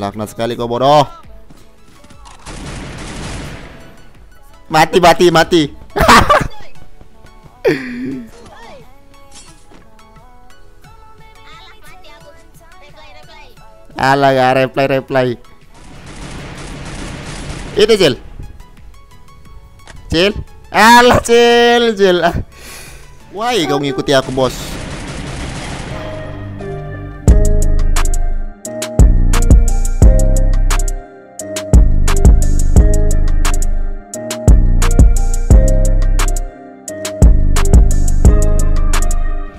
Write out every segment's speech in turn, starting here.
Laknat sekali kau bodoh. Mati mati mati. Alah aku. Reply reply. Itu Cil. Cil. Alah Cil Cil. Ah. Wah, kau ngikuti aku bos.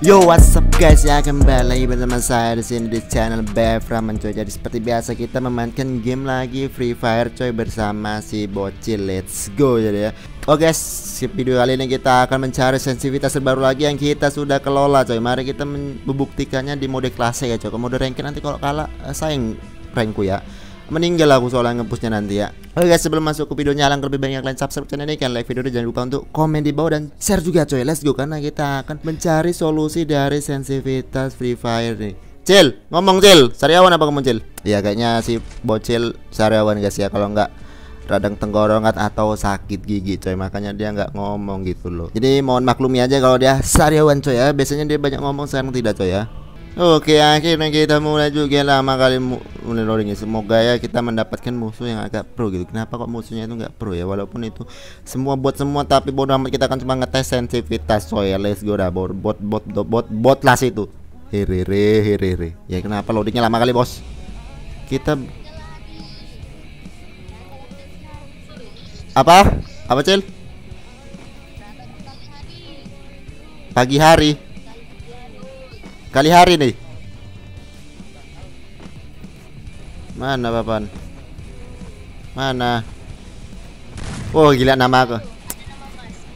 Yo what's up guys? Ya kembali lagi bersama saya di sini di channel Beframan coy Jadi seperti biasa kita memainkan game lagi Free Fire coy bersama si bocil. Let's go jadi ya. Oke guys video kali ini. Kita akan mencari sensitivitas terbaru lagi yang kita sudah kelola coy. Mari kita membuktikannya di mode klasik ya coy. Mode ranking nanti kalau kalah eh, sayang rankku ya meninggal aku soalnya ngepushnya nanti ya. Oke guys sebelum masuk ke videonya alangkah lebih banyak kalian subscribe channel ini kalian like video ini jangan lupa untuk komen di bawah dan share juga coy. Let's go karena kita akan mencari solusi dari sensitivitas Free Fire nih. Cil ngomong Cil. Sariawan apa kamu Cil? Ya kayaknya si bocil sariawan guys ya kalau enggak radang tenggorokan atau sakit gigi coy. Makanya dia nggak ngomong gitu loh. Jadi mohon maklumi aja kalau dia sariawan coy ya. Biasanya dia banyak ngomong sekarang tidak coy ya Oke akhirnya kita mulai juga lama kali mulai loading ya. Semoga ya kita mendapatkan musuh yang agak pro gitu. Kenapa kok musuhnya itu nggak pro ya? Walaupun itu semua buat semua Tapi bodoh amat kita akan cuma ngetes sensitivitas coy Let's go dah bot bot bot bot bot, bot lah situ. Hirire hirire Ya kenapa loadingnya lama kali bos? Kita Apa? Apa cil? Pagi hari Kali hari nih. Mana papan? Mana? Oh gila nama aku.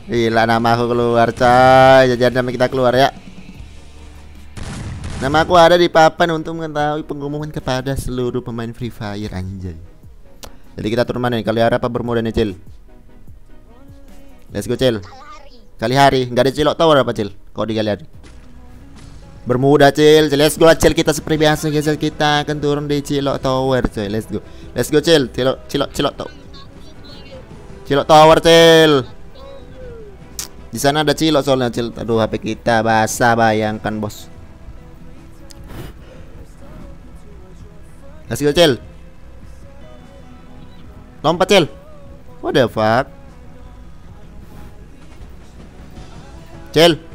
Gila nama aku keluar coy. Jadi nama kita keluar ya. Nama aku ada di papan untuk mengetahui pengumuman kepada seluruh pemain Free Fire anjay. Jadi kita turun mana nih? Kali hari apa bermuda nih, Cil? Let's go, Cil. Kali hari, nggak ada cilok tower apa, Cil? Kau di kali hari. Bermuda cil, let's go cil kita seperti biasa guys kita akan turun di Cilok Tower coy, let's go. Let's go cil, Cilok Cilok Cilok Tower. Cilok Tower cil. Di sana ada Cilok soalnya cil. Aduh HP kita basah bayangkan bos. Let's go cil. Lompat cil. What the fuck? Cil.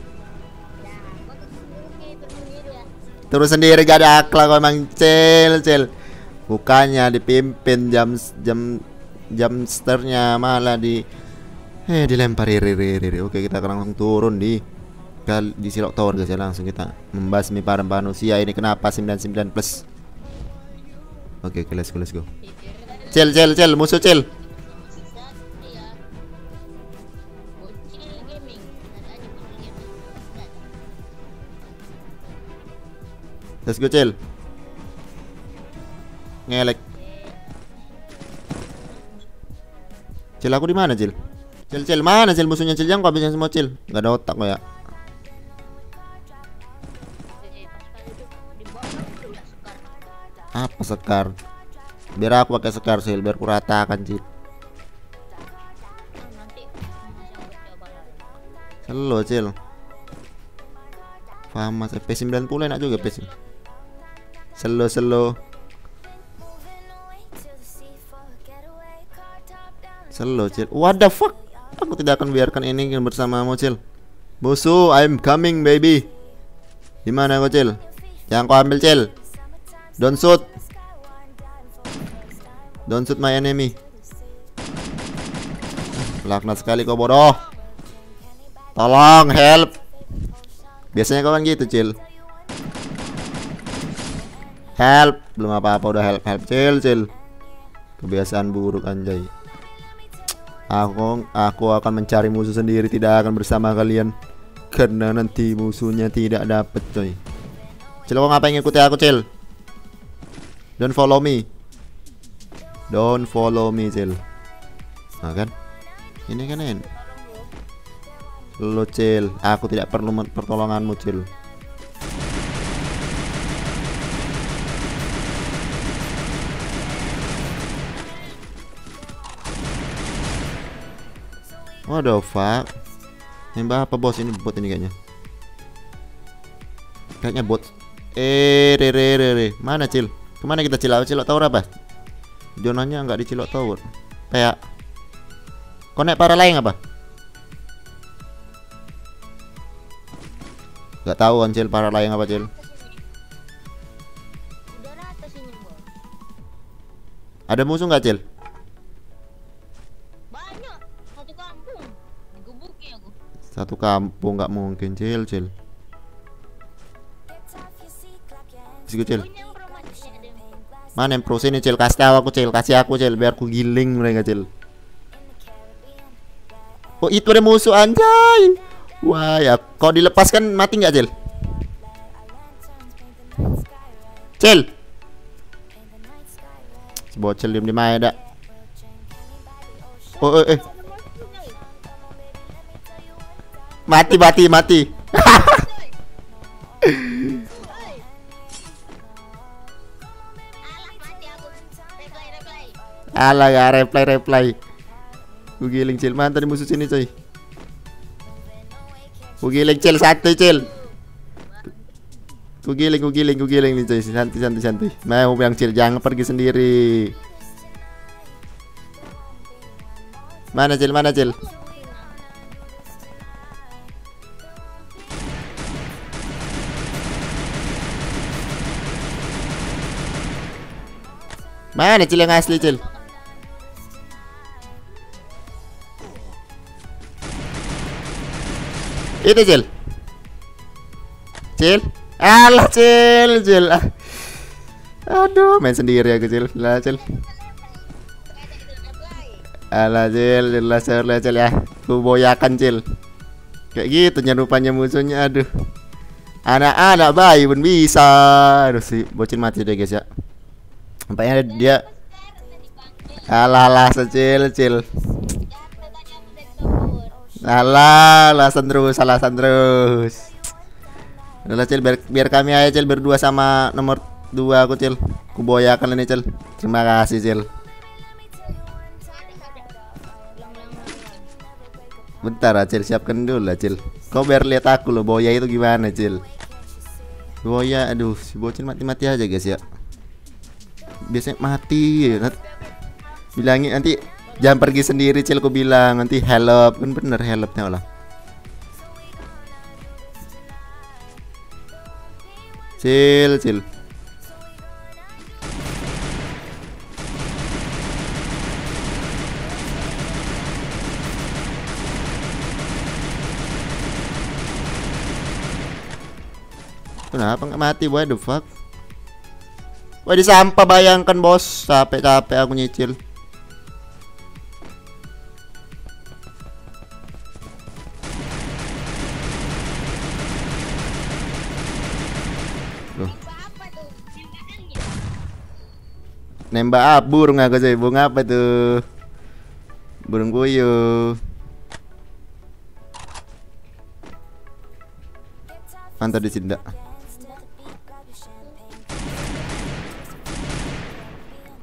Terus sendiri gak ada akal kau emang cel cel. Bukannya dipimpin jam jam jam sternya malah di eh dilempar riri riri. Oke kita langsung turun di kali di silok tower guys ya langsung kita membasmi para manusia ini kenapa 99 plus. Oke okay, let's go let's go. Cel cel cel musuh cel. Let's go, Cil. Ngelek. Cil aku di mana? Cil, Cil, mana Cil musuhnya Cil? Jangan kau habisnya semua, Cil. Gak ada otak kok ya. Apa sekar? Biar aku pakai sekar, Cil, biar ku ratakan, Cil. Selo, Cil. Famas FP90 enak juga PC. Slow slow. Slow chill. What the fuck? Aku tidak akan biarkan ini bersamamu chill. Musuh, I'm coming baby. Di mana kau chill? Yang kau ambil chill. Don't shoot. Don't shoot my enemy. Laknat sekali kau bodoh. Tolong help. Biasanya kau kan gitu, Cil. Help, belum apa-apa udah help help Cil, Cil. Kebiasaan buruk anjay. Aku aku akan mencari musuh sendiri tidak akan bersama kalian karena nanti musuhnya tidak dapat, coy. Cil, kau ngapain ngikuti aku, Cil? Don't follow me. Don't follow me, Cil. Nah kan? Ini kan. Lo Cil, aku tidak perlu pertolonganmu Cil Waduh, fuck. Nembak apa bos ini bot ini kayaknya. Kayaknya bot. Eh, re re re re. Mana cil? Ke mana kita cilok cilok tower apa? Jonanya nggak di cilok tower. Kayak. Konek para lain apa? Gak tahu Ancil para lain apa cil. Ada musuh nggak cil? Satu kampung nggak mungkin cil cil. Siku cil. Punya yang promasinya ada. Mana yang pro sini cil? Kasih aku cil, kasih aku cil biar ku giling mereka cil. Oh itu ada musuh anjay. Wah ya, kau dilepaskan mati nggak cil? Cil. Si bocil di mana dak? Oh eh, eh. Mati mati mati. Alah ya reply reply. Ku giling cil mana tadi musuh sini coy. Giling cil satu cil. Ku giling ku giling ku giling nih coy santai santai santai. Mau yang cil jangan pergi sendiri. Mana cil mana cil? Mana cil yang asli cil? Itu cil. Cil. Alah cil cil. Ah. Aduh main sendiri aku cil. Lah cil. Alah cil jelas lah cil ya. Ku boyakan cil. Kayak gitu nyerupanya musuhnya aduh. Anak-anak bayi pun bisa. Aduh si bocil mati deh guys ya. Nampaknya dia Alah lah secil cil. Alah, alasan terus, alasan terus. Udah cil biar, kami aja cil berdua sama nomor dua aku cil. Kuboyakan ini cil. Terima kasih cil. Bentar Acil siapkan dulu lah Cil Kau biar lihat aku loh Boya itu gimana Cil Boya aduh si bocil mati-mati aja guys ya Biasanya mati ya. Nat- Bilangin nanti Jangan pergi sendiri Cil aku bilang Nanti help Kan bener helpnya lah Cil Cil Kenapa nggak mati? What the fuck? Wah di sampah bayangkan bos. Capek-capek aku nyicil. Loh. Nembak ah, burung aku sih. Burung apa tuh? Burung puyuh Mantap di sini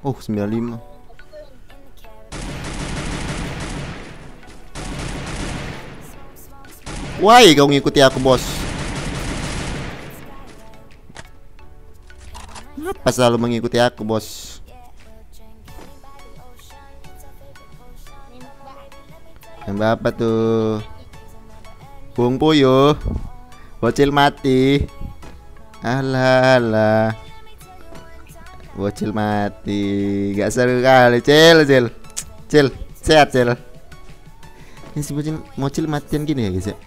Oh 95 Why kau ngikuti aku bos? Kenapa selalu mengikuti aku bos? Nembak apa tuh? Bung puyuh Bocil mati. Alah alah Bocil mati. Gak seru kali. Cil Cil. Cil Sehat Cil. Ini si bocil Bocil matian gini ya guys ya.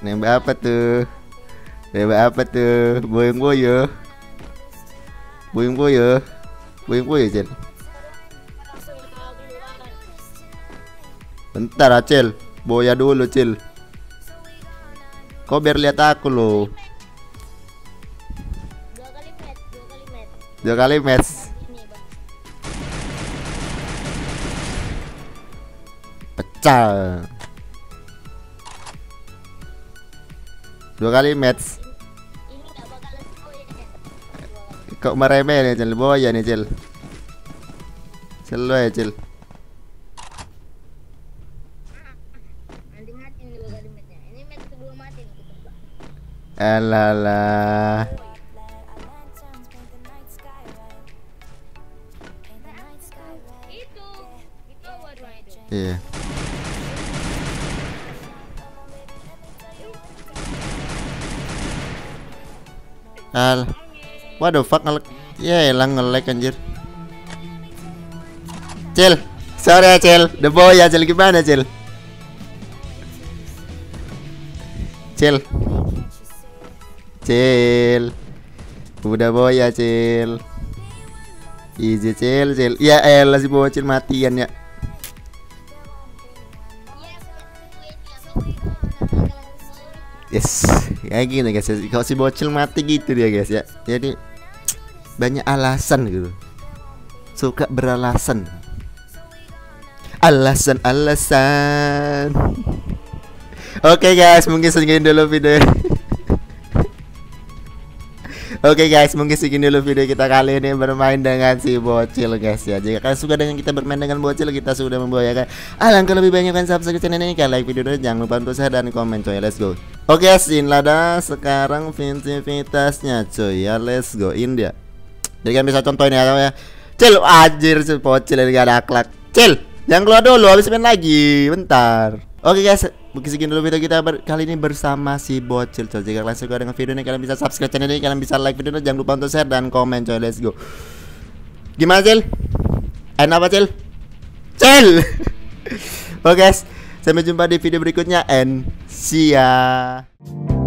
Nembak apa tuh? Nembak apa tuh? Boyong boyo Boyong boyo Boyong boyo Cil. Bentar Acil Boya dulu Cil Kau biar lihat aku loh Dua kali met, dua kali met. Dua kali match. Pecah. Dua kali match. Ya kok meremeh nih Cil. Boya nih Cil. Cil lo ya Cil Nanti mati nih dua kali matnya. Ini mat kedua mati nih kita coba. Alalah. Iya. Al. What the fuck ngelek Ya elang ngelek anjir. Cil. Sorry ya Cil. The boy ya Cil. Gimana Cil? Cil Cil Udah boy ya Cil Easy Cil Cil Ya elah si bocil matian ya Yes, kayak gini guys. Kalau si bocil mati gitu dia guys ya. Jadi banyak alasan gitu. Suka beralasan. Alasan alasan. Oke guys, mungkin segini dulu video. Oke guys, mungkin segini dulu video kita kali ini bermain dengan si bocil guys ya. Jika kalian suka dengan kita bermain dengan bocil, kita sudah membawakan alangkah lebih banyak kan subscribe channel ini, kalian like video ini, jangan lupa untuk share dan komen coy. Let's go. Oke, sin lada sekarang aktivitasnya coy ya. Let's go India. Jadi kan bisa contohin ya ya. Cil, anjir si bocil ini gak ada akhlak. Cil, jangan keluar dulu, habis main lagi. Bentar. Oke guys, mungkin segini dulu video kita kali ini bersama si bocil coy. Jika kalian suka dengan video ini, kalian bisa subscribe channel ini, kalian bisa like video ini, jangan lupa untuk share dan komen coy. Let's go. Gimana Cil? Enak apa Cil? Cil. Oke guys, sampai jumpa di video berikutnya and see ya.